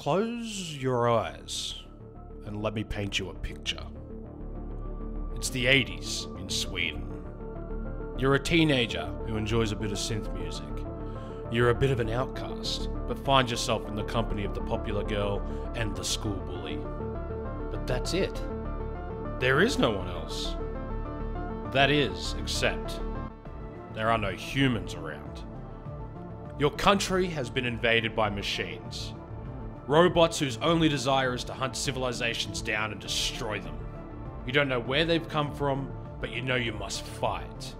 Close your eyes and let me paint you a picture. It's the 80s in Sweden. You're a teenager who enjoys a bit of synth music. You're a bit of an outcast, but find yourself in the company of the popular girl and the school bully. But that's it. There is no one else. That is, except there are no humans around. Your country has been invaded by machines. Robots whose only desire is to hunt civilizations down and destroy them. You don't know where they've come from, but you know you must fight.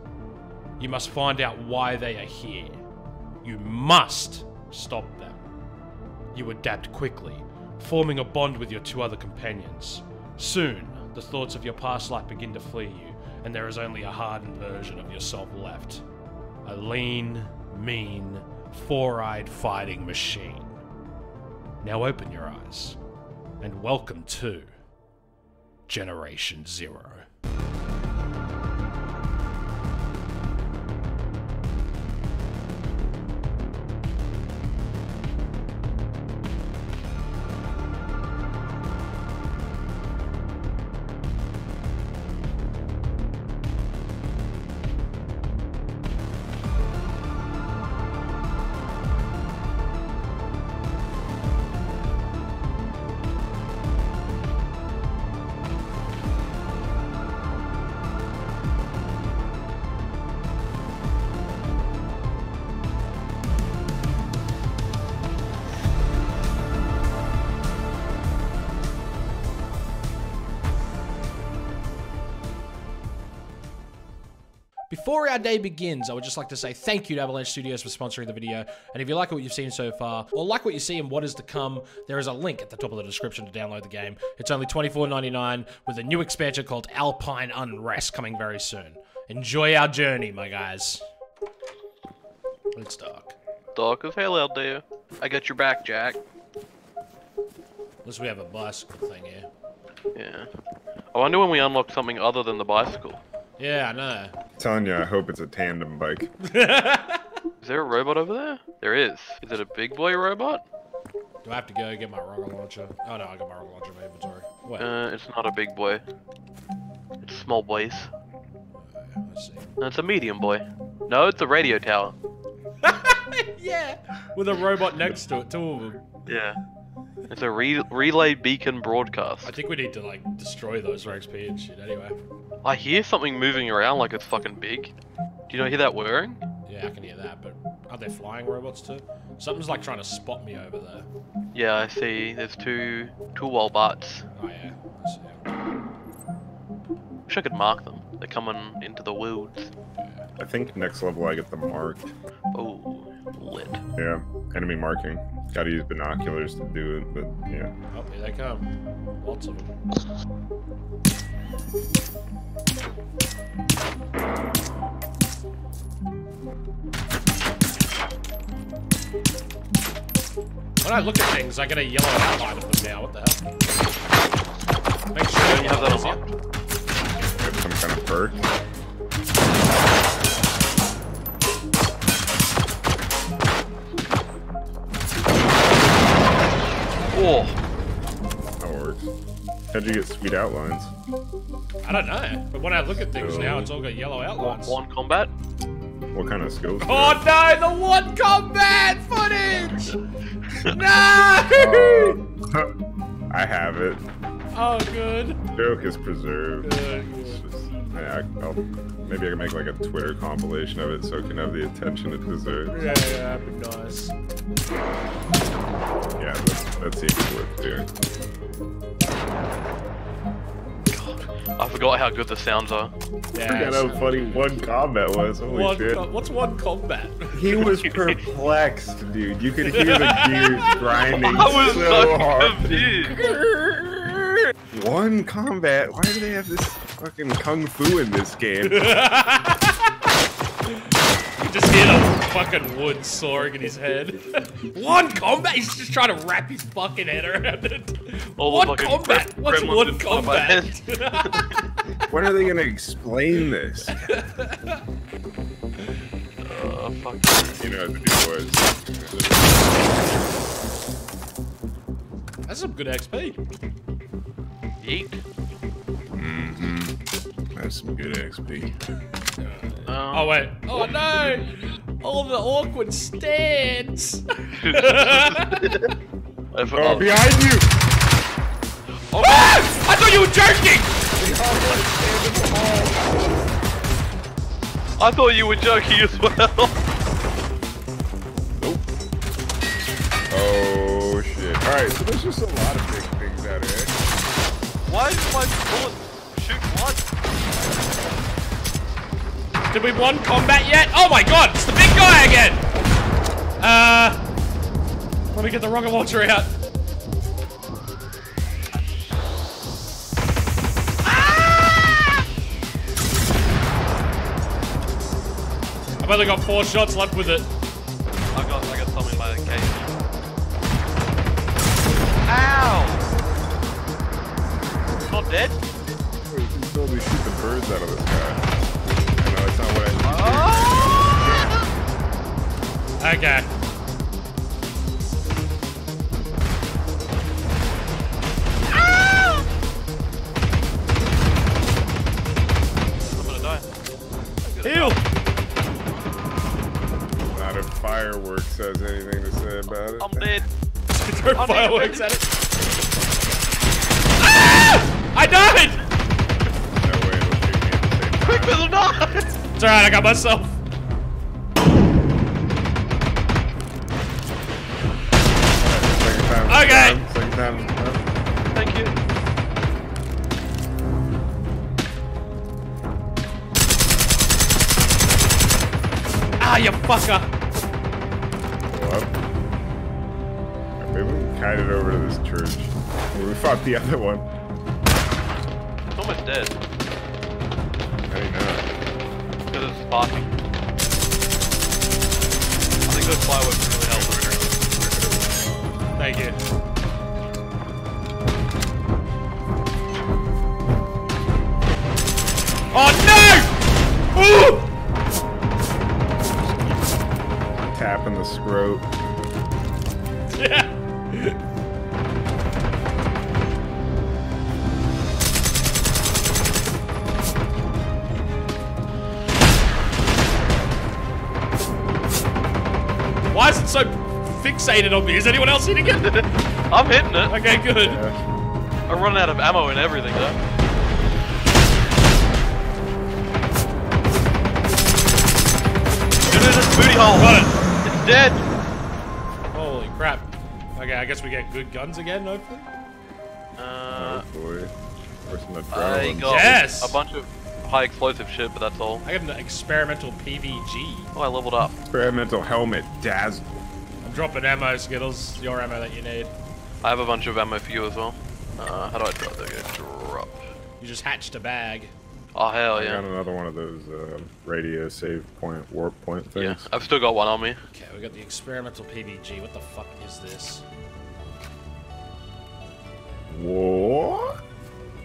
You must find out why they are here. You must stop them. You adapt quickly, forming a bond with your two other companions. Soon, the thoughts of your past life begin to flee you, and there is only a hardened version of yourself left. A lean, mean, four eyed fighting machine. Now open your eyes, and welcome to Generation Zero. Before our day begins, I would just like to say thank you to Avalanche Studios for sponsoring the video. And if you like what you've seen so far, or like what you see and what is to come, there is a link at the top of the description to download the game. It's only $24.99 with a new expansion called Alpine Unrest coming very soon. Enjoy our journey, my guys. It's dark. Dark as hell out there. I got your back, Jack. Unless we have a bicycle thing here. Yeah. I wonder when we unlock something other than the bicycle. Yeah, I know. Telling you, I hope it's a tandem bike. Is there a robot over there? There is. Is it a big boy robot? Do I have to go get my rocket launcher? Oh no, I got my rocket launcher in my inventory. Wait, Uh, it's not a big boy. It's small boys. let's see. No, it's a medium boy. No, it's a radio tower. yeah, with a robot next to it, two of them. Yeah. It's a re relay beacon broadcast. I think we need to like destroy those for XP and shit. Anyway, I hear something moving around like it's fucking big. Do you not hear that whirring? yeah, I can hear that. But are they flying robots too? Something's like trying to spot me over there. Yeah, I see. There's two two wall bots. Oh yeah, I see. Wish I could mark them. They're coming into the woods. I think next level I get them marked. Oh, lit. Yeah, enemy marking. Gotta use binoculars to do it, but yeah. Oh, here they come. Lots of them. When I look at things, I get a yellow outline of them now. What the hell? Make sure you have that Yeah. unlocked? Get some kind of perk. Oh, That works. How'd you get sweet outlines? I don't know, but when I look at things So- now, it's all got yellow outlines. one combat. What kind of skills? Oh have? no, the one combat footage! no! Uh, I have it. Oh, good. Joke is preserved. Good. It's just, yeah, I'll, maybe I can make like a Twitter compilation of it so it can have the attention it deserves. Yeah, yeah, that'd be nice. Yeah, that's, that's even worth doing. I forgot how good the sounds are. Yeah. Forgot so- how funny one combat was. Holy one shit. co- what's one combat? He was perplexed, dude. You could hear the gears grinding I was so so hard. confused. One combat? Why do they have this fucking kung fu in this game? you just hear a fucking wood soaring in his head. one combat? He's just trying to wrap his fucking head around it. All one combat? grem- What's gremlins one inside combat? when are they gonna explain this? Uh, fuck. You know what the deal was. That's some good XP. Yeet. Mm-hmm. That's some good XP. Um, Oh wait. Oh no! All the awkward stands. I've- Oh, oh, behind you! oh, ah! I thought you were joking. I thought you were joking as well. Oh shit. Alright, so there's just a lot of big things out here. Why is my bullet Did we won combat yet? Oh my god! It's the big guy again. Uh, let me get the rocket launcher out. I've only got four shots left with it. I got, I got something by the cage. Ow! Not dead? Wait, you can totally shoot the birds out of the sky. I know it's not what I Ah! Okay. I'm gonna die. Heal! Not if fireworks has anything to say about it. I'm dead. Throw I'm fireworks dead. at it. Ah! I died! At the same time. Quick missile, no! It's alright, I got myself. Second. Okay. Second time. Thank you. Ah, you fucker! Go up. Maybe we can kite it over to this church. Where we fought the other one. It's almost dead. Know? Because it's sparking. I think those fireworks really help. Thank you. Oh no! Ooh! Tapping the scrote. Yeah. Fixated on me? Is anyone else hitting it? I'm hitting it. Okay, good. Yeah. I'm running out of ammo and everything though. Get in this booty hole. Got it. It's dead. Holy crap. Okay, I guess we get good guns again, hopefully. Uh, Oh boy. Where's some I got Yes. a bunch of high explosive shit, but that's all. I got an experimental PVG. Oh, I leveled up. Experimental helmet. Dazzle. I'm dropping ammo, Skittles. Your ammo that you need. I have a bunch of ammo for you as well. Uh, how do I drop? There we go. Drop. You just hatched a bag. Oh hell yeah. I got another one of those uh, radio save point, warp point things. Yeah. I've still got one on me. Okay, we got the experimental PVG. What the fuck is this? What?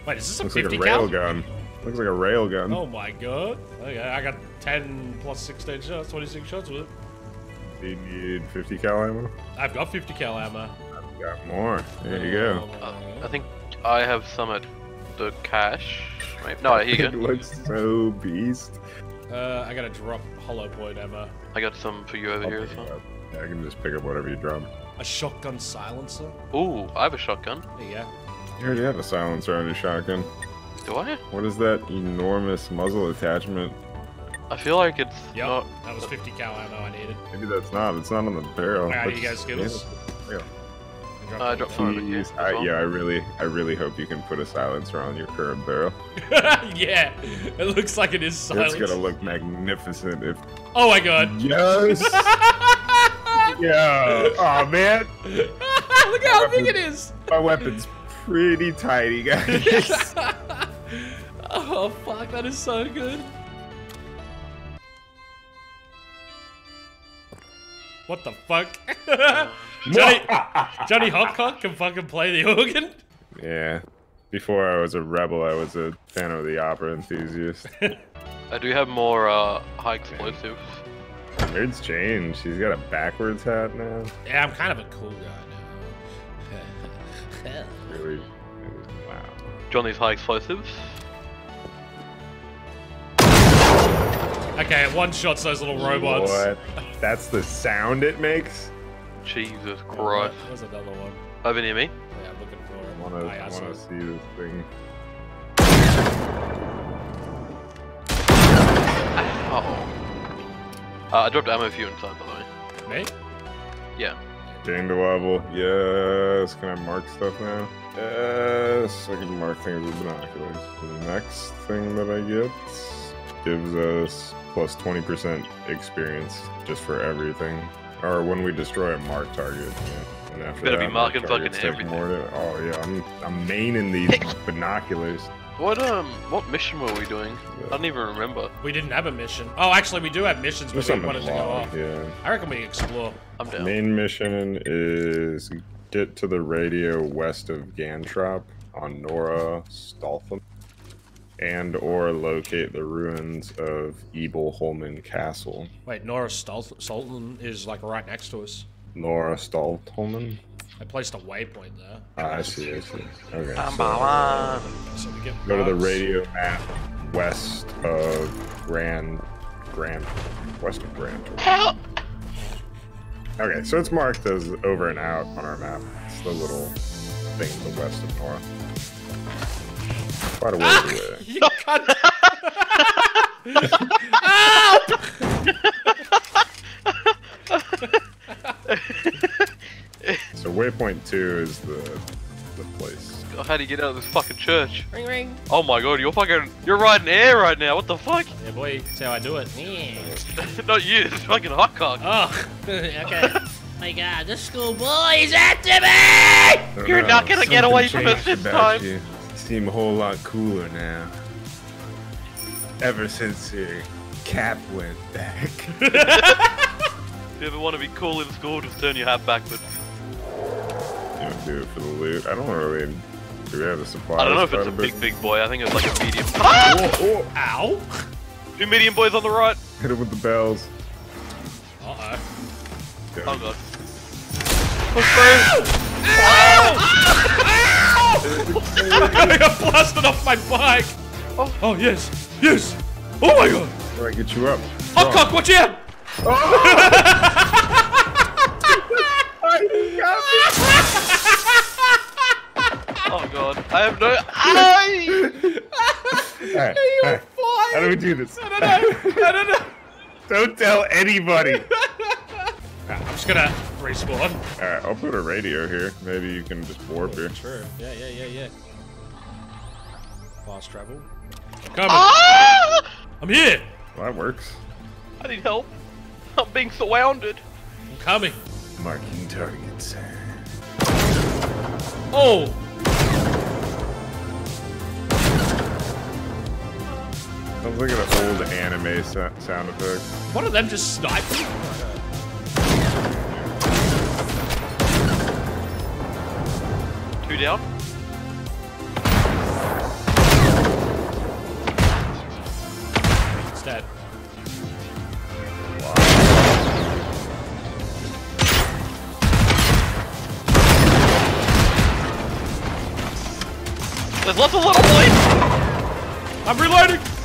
Wait, is this a Looks like 50 a rail cal? gun. Looks like a rail gun. Oh my god. Okay, I got 10 plus 16 shots, 26 shots with it. Do you need 50 cal ammo? I've got 50 cal ammo. I've got more. There you go. Uh, I think I have some at the cache. Maybe. No, here you it go. looks so beast. Uh, I gotta drop hollow point ammo. I got some for you over I'll here as well. Yeah, I can just pick up whatever you drop. A shotgun silencer. Ooh, I have a shotgun. Yeah. you. You already have a silencer on your shotgun. Do I? What is that enormous muzzle attachment? I feel like it's Yep, not. that was 50 cal ammo I needed. Maybe that's not. It's not on the barrel. Alright, But you guys Skittles? Yeah. I Uh, I dropped some over here. I, well. yeah, I really, I really hope you can put a silencer on your current barrel. yeah, it looks like it is silent. It's gonna look magnificent if. Oh my god. Yes. yeah. Oh man, Look how big it is. my weapon's pretty tiny, guys. oh fuck, that is so good. What the fuck? Johnny, Johnny Hopcock can fucking play the organ. yeah. Before I was a rebel, I was a fan of the opera enthusiast. I do have more uh, high explosives. Weird's changed. He's got a backwards hat now. Yeah, I'm kind of a cool guy now. Really? Wow. John these high explosives. Okay, one shots those little robots. What? That's the sound it makes? Jesus Oh, Christ. There's another one. Over near me. Yeah, I'm looking for I wanna, Aye, I I wanna see this thing. Oh. Uh, I dropped ammo for you inside, by the way. Me? Yeah. Gain the level. Yes. Can I mark stuff now? Yes. I can mark things with binoculars. The next thing that I get gives us plus 20% experience just for everything. Or when we destroy a marked target. Yeah. And after Better that, be marking marked targets fucking take everything. more to- oh yeah, I'm I'm maining these binoculars. What um what mission were we doing? I don't even remember. We didn't have a mission. Oh, actually, we do have missions, but There's we something wanted to go off. Yeah. I reckon we explore. I'm down. Main mission is get to the radio west of Gantrop on Nora Staltham and or locate the ruins of Ebel Holman Castle. Wait, Nora Stol- Sultan is like right next to us. Nora Staltholmen? I placed a waypoint there. Ah, I see, I see. Okay. Number So one. So we get go to the radio map west of Grand Grand west of Grand. Help! Okay, so it's marked as over and out on our map. It's the little thing to the west of Nora. Quite a ways away. You can't- So waypoint two is the the place. God, How do you get out of this fucking church? ring ring. Oh my god, you're fucking you're riding air right now. What the fuck? Yeah, boy, that's how I do it. Yeah. Not you, it's fucking hot cock. Oh, okay. My god, the schoolboy is after me! You're don't gonna get away from us this time. You. you seem a whole lot cooler now. Ever since your cap went back. If you ever want to be cool in school, just turn your hat backwards. you know, do it for the loot. I don't really. Do we have the supplies? I don't know if it's a big, big boy. I think it's like a medium. Ah! Oh, oh, Ow. Two medium boys on the right. hit it with the bells. Uh oh. Yeah. Oh god. I got blasted off my bike. Oh. Oh yes, yes. Oh my god. How do I get you up? Hot cock, watch out. Oh god. I have no. Ay! Hey, hey, how do we do this? I don't know. I don't know. Don't tell anybody. I'm just gonna respawn. Alright, I'll put a radio here. Maybe you can just warp here. True. Yeah, yeah, yeah, yeah. Fast travel. I'm coming. Ah! I'm here. Well, that works. I need help. I'm being surrounded. I'm coming. Marking targets. Oh. Sounds like an old anime sa- sound effect. One of them just sniped me. Two down. It's dead. There's lots of little boys. I'm reloading.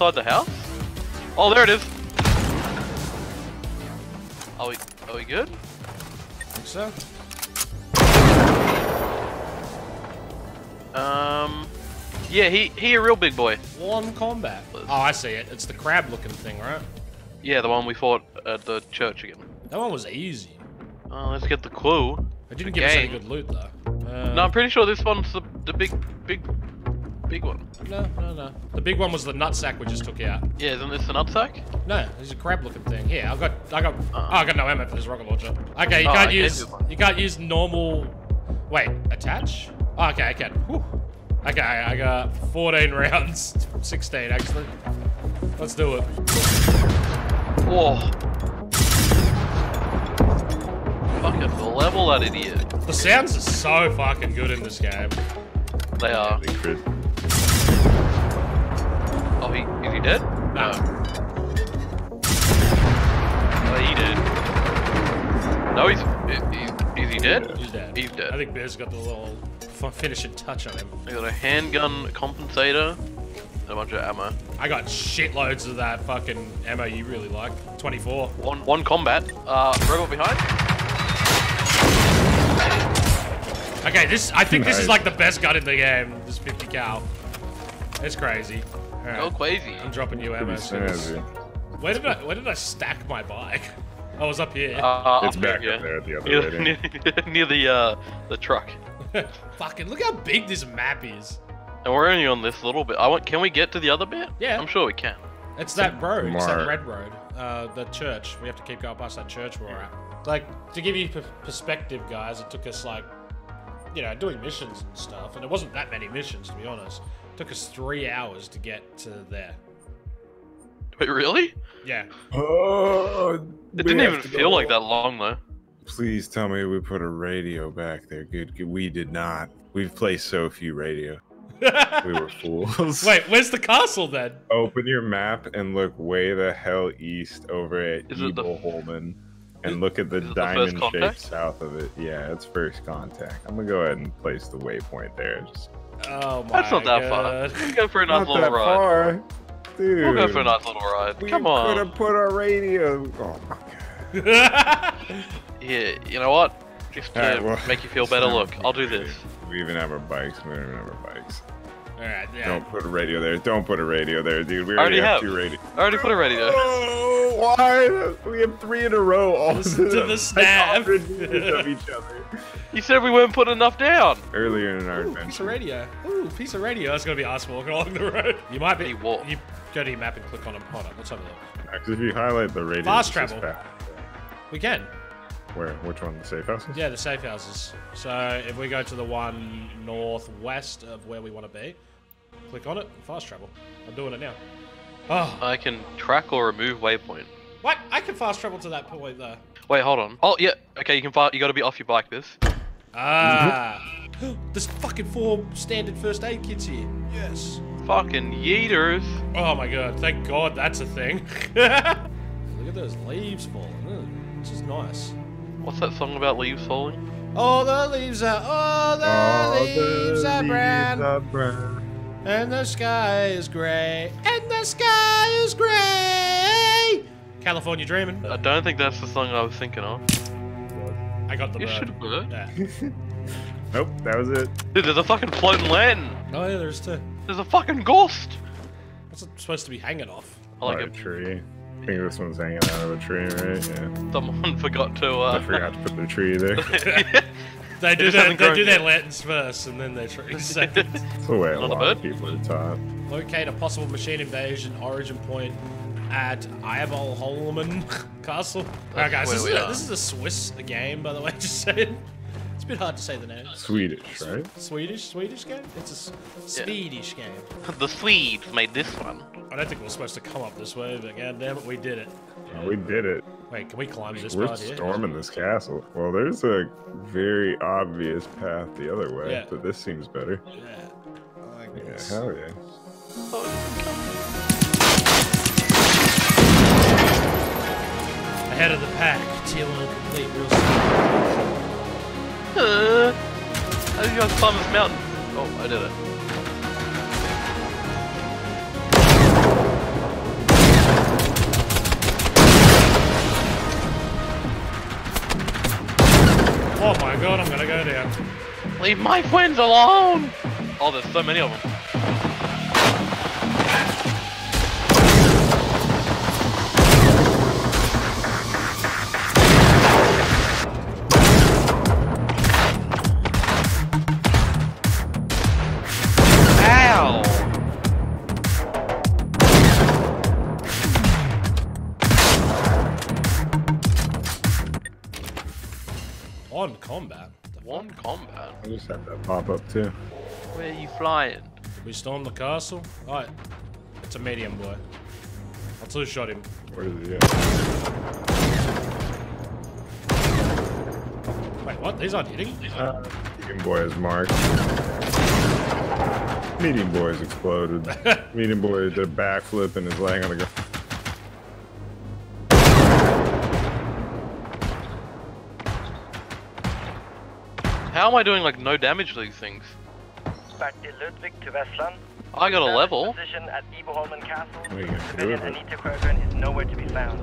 Inside the house? Oh, there it is. Are we, are we good? I Think so? Um, yeah, he, he a real big boy. One combat. Oh, I see it. It's the crab-looking thing, right? Yeah, the one we fought at the church again. That one was easy. Oh, let's get the clue. It didn't give us any good loot though. Uh, No, I'm pretty sure this one's the, the big, big, big one. no, no, no. The big one was the nutsack we just took out. Yeah, isn't this the nutsack? No, there's a crab-looking thing. Here, I got, I got, ah. oh, I got no ammo for this rocket launcher. Okay, you Oh, can't can use, you can't use normal. Wait, attach? Oh, okay, I can. Whew. Okay, I got 14 rounds, 16 actually. Let's do it. Whoa. Fucking level that idiot. The sounds are so fucking good in this game. They are. Big crit. Oh, he is he dead? No. Oh, he did. No, he's is, is he dead? He's dead. He's dead. I think Bear's got the little finishing touch on him. I got a handgun compensator and a bunch of ammo. I got shitloads of that fucking ammo you really like. 24. One one combat. Uh, robot behind. Okay, this I think this is like the best gun in the game. This 50 cal. It's crazy. Alright, Go crazy. I'm dropping you ammo. Pretty soon as- snazzy. Where did I where did I stack my bike? I was up here. Uh, It's up back here, up there at the other Near, rating. near, near the uh the truck. Fucking look how big this map is. And we're only on this little bit. I want. Can we get to the other bit? Yeah. I'm sure we can. It's that road. It's that red road. Uh, the church. We have to keep going past that church where we're at. Like to give you perspective, guys, it took us like, you know, doing missions and stuff, and it wasn't that many missions to be honest. It took us three hours to get to there. Wait, really? Yeah. Oh, It didn't even feel like that long though. Please tell me we put a radio back there. Good, good. We did not. We've placed so few radio. We were fools. Wait, where's the castle then? Open your map and look way the hell east over at Is Evil Holman. And look at the Is the diamond shape south of it. Yeah, it's first contact. I'm gonna go ahead and place the waypoint there. Just Oh my That's not that god. far. We'll go for a nice not little that ride. far, dude. We'll go for a nice little ride. We Come could on. have put our radio. Oh my god. Yeah, you know what? Just to Alright, well, make you feel better, look, I'll do this. We even have our bikes. We don't even have our bikes. Alright, yeah. Don't put a radio there. Don't put a radio there, dude. We already already, have, have. two radios. I already put it ready though. Oh, why? We have three in a row. All to the snap. of each other. You said we weren't putting enough down. Earlier in our Ooh, adventure. piece of radio. Ooh, piece of radio. That's gonna be us walking along the road. You might be. Hey, walk. You go to your map and click on them. Hold on, let's have a look. Actually, if you highlight the radio, Fast travel. fast. We can. Where? Which one? The safe houses? Yeah, the safe houses. So if we go to the one northwest of where we want to be, click on it, fast travel. I'm doing it now. Oh, I can track or remove waypoint. what? I can fast travel to that point there. Wait, hold on. Oh yeah, okay, you can. Fi- you got to be off your bike. This. Ah. There's fucking four standard first aid kits here. Yes. Fucking yeeters. Oh my god, thank god that's a thing. Look at those leaves falling. Ugh, Which is nice. What's that song about leaves falling? All the leaves are, all the All leaves the are brown, leaves are brown. And the sky is grey, and the sky is grey. California dreaming. I don't think that's the song I was thinking of. I got the You bird. should have heard. Yeah. Nope, that was it. Dude, there's a fucking floating lantern. Oh yeah, there's two. There's a fucking ghost. What's it supposed to be hanging off? I like By a tree. I think this one's hanging out of a tree, right? Yeah. Someone forgot to. I Uh... forgot to put the tree there. They do that. they grown do their yet. lanterns first, and then their trees second. That's the way a Not a lot of bird? people are taught. Locate a possible machine invasion origin point at Eyeball Holman Castle. Alright guys, this is, a, this is a Swiss game, by the way, just saying. It's a bit hard to say the name. Swedish, right? Swedish? Swedish game? It's a Swedish game. the Swedes made this one. I don't think we are supposed to come up this way, but god damn it, we did it. Oh, we did it. Wait, can we climb this We're here? storming this castle. Well, there's a very obvious path the other way, Yeah. but this seems better. Yeah. I like Yeah, this. hell yeah. Ahead of the pack, teal complete real Uh, how did you guys climb this mountain? Oh, I did it. Oh my god, I'm gonna go down. Leave my friends alone! Oh, there's so many of them. Combat. One combat. I just have that pop up too. Where are you flying? Did we storm the castle? Alright. It's a medium boy. I'll two shot him. Where is it? at? Wait, What? These aren't hitting? Uh, medium boy is marked. Medium boy is exploded. medium boy did a backflip and is laying on the ground. How am I doing like no damage to these things? Back to Ludwig to Westland. I got a level. Position at Ebelholmen Castle. What are you gonna do Civilian? Anita Krogan is nowhere to be found.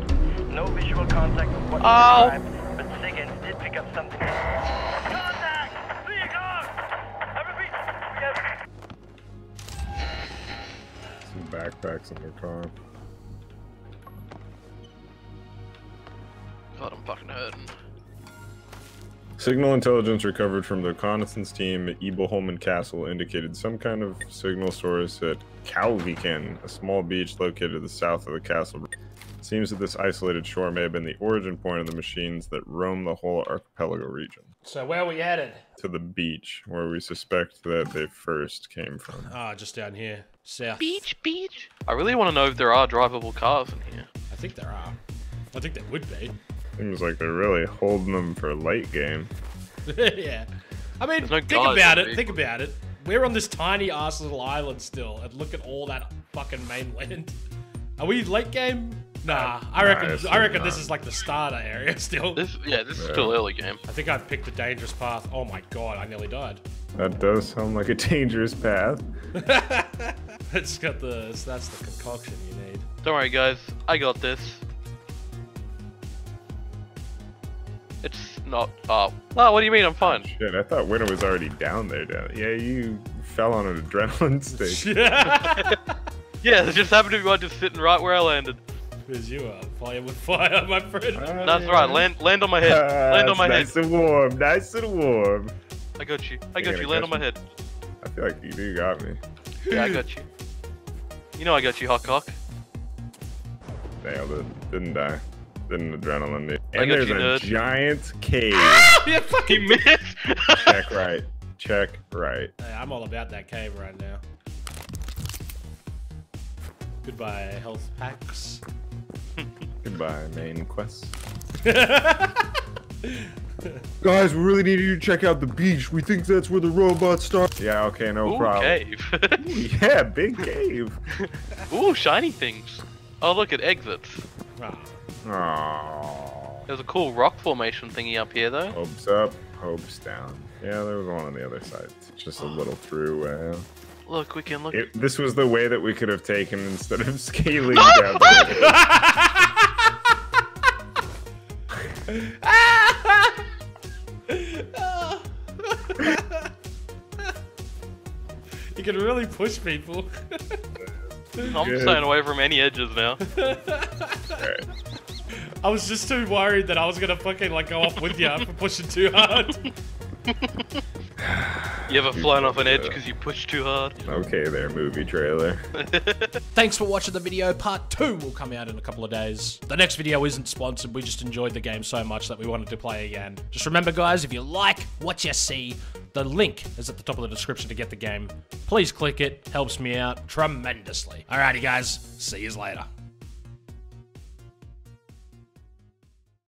No visual contact with what Ow. you described, but SIGINT did pick up something. Contact! Vehicle! I repeat, we have Some backpacks in their car. God, I'm fucking hurting. Signal intelligence recovered from the reconnaissance team at Ebelholmen Castle indicated some kind of signal source at Kalviken, a small beach located to the south of the castle. Seems that this isolated shore may have been the origin point of the machines that roam the whole archipelago region. So where are we headed? To the beach, where we suspect that they first came from. Ah, just down here. South. Beach, beach. I really want to know if there are drivable cars in here. I think there are. I think there would be. Seems like they're really holding them for late game. yeah. I mean, no think about it. Think about it. We're on this tiny ass little island still, and look at all that fucking mainland. Are we late game? Nah, I reckon. it's I reckon this is like the starter area still. This, yeah, this is Yeah. still early game. I think I've picked a dangerous path. Oh my god, I nearly died. That does sound like a dangerous path. it's got the. That's the concoction you need. Don't worry, guys. I got this. It's not. Oh, oh what do you mean? I'm fine. Oh, shit, I thought Winter was already down there. Down. Yeah, you fell on an adrenaline stick. Yeah, it just happened to be one just sitting right where I landed. Because you are fire with fire, my friend. Uh, that's right. Land, land on my head. Ah, land on my head. Nice and warm. Nice and warm. I got you. I got gonna you. Land on my head. I feel like you do got me. Yeah, I got you. You know I got you, hot cock. Nailed it. Didn't die. Didn't adrenaline me. I And there's you, a nerd. giant cave. yeah, fucking missed. Check right. Check right. Hey, I'm all about that cave right now. Goodbye, health packs. Goodbye, main quest. Guys, we really need you to check out the beach. We think that's where the robots start. Yeah, okay, no Ooh, problem. cave. Yeah, big cave. Ooh, shiny things. Oh, look at exits. Ah, Aww. There's a cool rock formation thingy up here, though. Hopes up, hopes down. Yeah, there was one on the other side. Just a little through. Uh, Look, we can look. it, this was the way that we could have taken instead of scaling down. the you can really push people. I'm Good. staying away from any edges now. Alright. I was just too worried that I was gonna fucking like go off with you for pushing too hard. You ever flown off an edge because you pushed too hard? Okay, there, movie trailer. Thanks for watching the video. Part 2 will come out in a couple of days. The next video isn't sponsored, we just enjoyed the game so much that we wanted to play again. Just remember, guys, if you like what you see, the link is at the top of the description to get the game. Please click it, helps me out tremendously. Alrighty, guys, see you later.